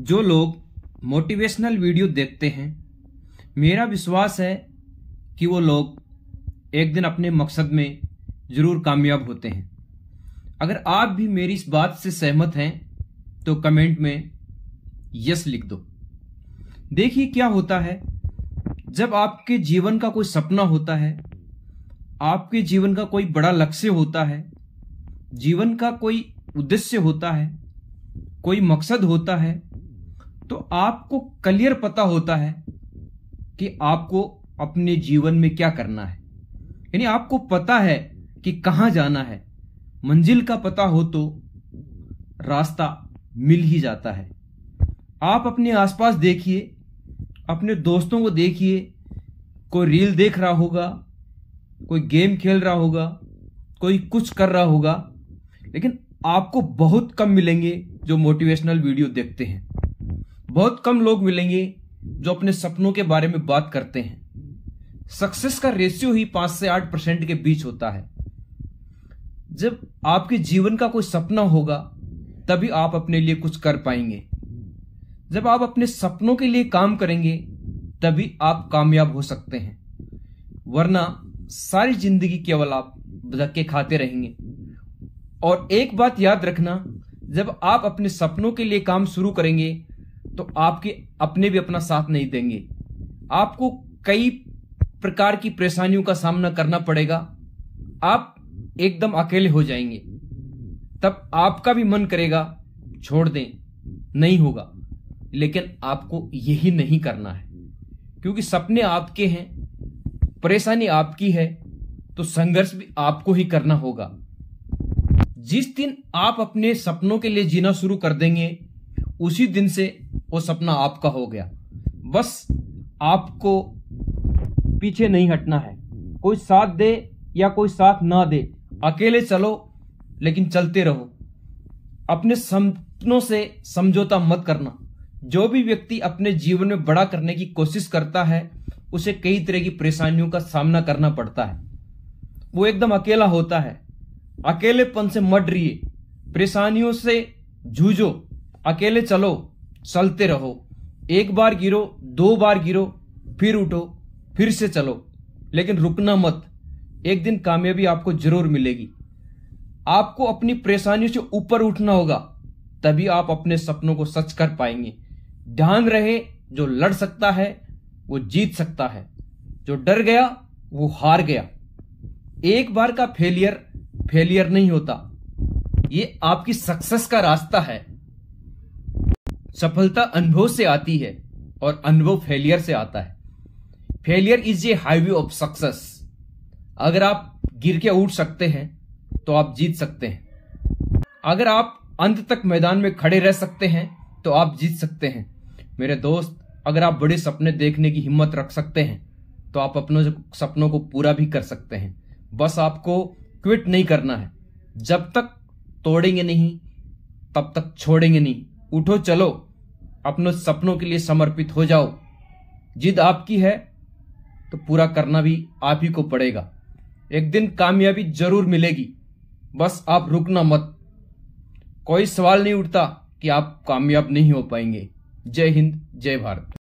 जो लोग motivational video देखते हैं, मेरा विश्वास है कि वो लोग एक दिन अपने मकसद में ज़रूर कामयाब होते हैं। अगर आप भी मेरी इस बात से सहमत हैं तो कमेंट में यस लिख दो। देखिए क्या होता है, जब आपके जीवन का कोई सपना होता है, आपके जीवन का कोई बड़ा लक्ष्य होता है, जीवन का कोई उद्देश्य होता है, कोई मकसद होता है तो आपको क्लियर पता होता है कि आपको अपने जीवन में क्या करना है। यानी आपको पता है कि कहाँ जाना है। मंजिल का पता हो तो रास्ता मिल ही जाता है। आप अपने आसपास देखिए, अपने दोस्तों को देखिए, कोई रील देख रहा होगा, कोई गेम खेल रहा होगा, कोई कुछ कर रहा होगा, लेकिन आपको बहुत कम मिलेंगे जो मोटिवेशनल वीडियो देखते हैं। बहुत कम लोग मिलेंगे जो अपने सपनों के बारे में बात करते हैं। सक्सेस का रेशियो ही पाँच से आठ परसेंट के बीच होता है। जब आपके जीवन का कोई सपना होगा, तभी आप अपने लिए कुछ कर पाएँगे। जब आप अपने सपनों के लिए काम करेंगे, तभी आप कामयाब हो सकते हैं। वरना सारी ज़िंदगी केवल आप धक्के खाते रहेंगे। और एक बात याद रखना, जब आप अपने सपनों के लिए काम शुरू करेंगे तो आपके अपने भी अपना साथ नहीं देंगे। आपको कई प्रकार की परेशानियों का सामना करना पड़ेगा। आप एकदम अकेले हो जाएँगे। तब आपका भी मन करेगा, छोड़ दें, नहीं होगा। लेकिन आपको यही नहीं करना है। क्योंकि सपने आपके हैं, परेशानी आपकी है तो संघर्ष भी आपको ही करना होगा। जिस दिन आप अपने सपनों के लिए जीना शुरू कर देंगे, उसी दिन से वो सपना आपका हो गया। बस आपको पीछे नहीं हटना है। कोई साथ दे या कोई साथ ना दे। अकेले चलो, लेकिन चलते रहो। अपने सपनों से समझौता मत करना। जो भी व्यक्ति अपने जीवन में बड़ा करने की कोशिश करता है, उसे कई तरह की परेशानियों का सामना करना पड़ता है। वो एकदम अकेला होता है। अकेलेपन से मट रहिए परेशानियों से जूझो। अकेले चलो। चलते रहो। एक बार गिरो, दो बार गिरो, फिर उठो, फिर से चलो। लेकिन रुकना मत। एक दिन कामयाबी आपको ज़रूर मिलेगी। आपको अपनी परेशानियों से ऊपर उठना होगा, तभी आप अपने सपनों को सच कर पाएँगे। ध्यान रहे, जो लड़ सकता है, वो जीत सकता है। जो डर गया, वो हार गया। एक बार का फेलियर फेलियर नहीं होता। ये आपकी सक्सेस का रास्ता है। सफलता अनुभव से आती है और अनुभव फेलियर से आता है। Failure is a highway of success अगर आप गिर के उठ सकते हैं तो आप जीत सकते हैं। अगर आप अंत तक मैदान में खड़े रह सकते हैं तो आप जीत सकते हैं। मेरे दोस्त, अगर आप बड़े सपने देखने की हिम्मत रख सकते हैं तो आप अपनों सपनों को पूरा भी कर सकते हैं। बस आपको क्विट नहीं करना है। जब तक तोड़ेंगे नहीं, तब तक छोड़ेंगे नहीं। उठो, चलो। अपने सपनों के लिए समर्पित हो जाओ। जिद आपकी है तो पूरा करना भी आप ही को पड़ेगा। एक दिन कामयाबी ज़रूर मिलेगी। बस आप रुकना मत। कोई सवाल नहीं उठता कि आप कामयाब नहीं हो पाएँगे। जय हिंद, जय भारत।